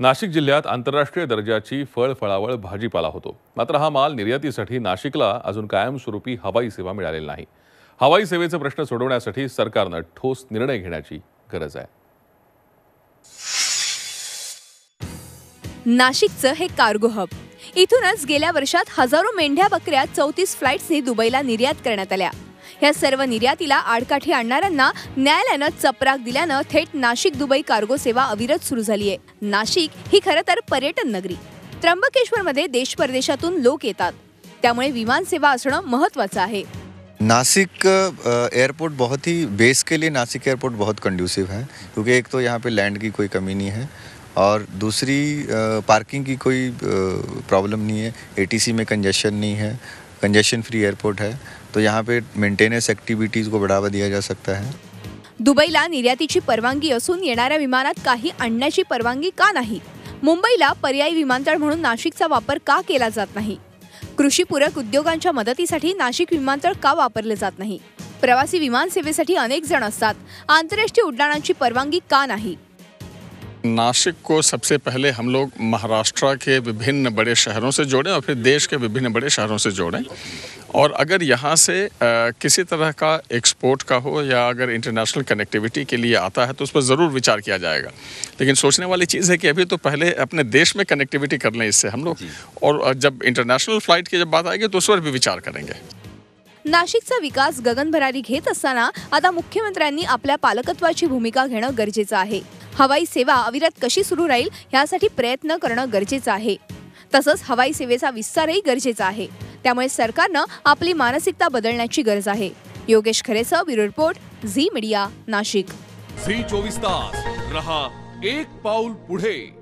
नाशिक जिल्ह्यात आंतरराष्ट्रीय दर्जाची फळ फळावळ भाजीपाला होतो. मात्र हा माल निर्यातीसाठी नाशिकला अजून कायमस्वरूपी हवाई सेवा मिळालेली नाही. हवाई सेवेचा प्रश्न सोडवण्यासाठी सरकारनं ठोस निर्णय घेण्याची गरज आहे. नाशिकचं हे कार्गो हब इथूनच गेल्या वर्षात हजारो मेंढ्या बकऱ्या चौतीस फ्लाईट्सनी दुबईला निर्यात करण्यात आल्या. ह्या सर्व निर्यातीला आडकाठी आणणाऱ्यांना न्यायालयानं चपराक दिल्यानं थेट नाशिक दुबई कार्गो सेवा अविरत सुरू झाली आहे नाशिक ही खरं तर पर्यटन नगरी. त्र्यंबकेश्वरमध्ये देश परदेशातून लोक येतात. त्यामुळे विमान सेवा असणं महत्वाचं आहे. नासिक एयरपोर्ट बहुत ही बेस के लिए नासिक एयरपोर्ट बहुत कंड्यूसिव है क्योंकि एक तो यहाँ पे लैंड की कोई कमी नहीं है और दूसरी पार्किंग की कोई प्रॉब्लम नहीं है। एटीसी में कंजेशन नहीं है। कंजेशन फ्री एयरपोर्ट है। तो यहाँ पे मेंटेनेंस एक्टिविटीज़ को बढ़ावा दिया जा सकता है। दुबईला निर्यातीची परवानगी असून येणाऱ्या विमानात काही आणण्याची परवानगी का नाही? मुंबईला पर्यायी विमानतळ म्हणून नाशिकचा वापर का केला जात नाही? कृषीपूरक उद्योगांच्या मदतीसाठी नाशिक विमानतळ का वापरले जात नाही? प्रवासी विमान सेवेसाठी अनेक जण असतात. आंतरराष्ट्रीय उड्डाणांची परवानगी का नाही? नासिक को सबसे पहले हम लोग महाराष्ट्र के विभिन्न बड़े शहरों से जोड़ें और फिर देश के विभिन्न बड़े शहरों से जोड़ें। और अगर यहाँ से अ, किसी तरह का एक्सपोर्ट का हो या अगर इंटरनेशनल कनेक्टिविटी के लिए आता है तो उस पर ज़रूर विचार किया जाएगा। लेकिन सोचने वाली चीज़ है कि अभी तो पहले अपने देश में कनेक्टिविटी कर लें इससे हम लोग। और जब इंटरनेशनल फ़्लाइट की जब बात आएगी तो उस पर भी विचार करेंगे। नाशिकचा विकास गगनभरारी घेत असताना आता मुख्यमंत्र्यांनी आपल्या पालकत्वाची भूमिका घेणं गरजेचं आहे. हवाई सेवा अविरत कशी सुरू राहील यासाठी प्रयत्न करणं गरजेचं आहे. तसंच हवाई सेवेचा विस्तारही गरजेचा आहे. त्यामुळे सरकारनं आपली मानसिकता बदलण्याची गरज आहे. Yogesh खरेसह bureau report Zee media Nashik. Zee चोवीस तास. रहा एक पाऊल पुढे.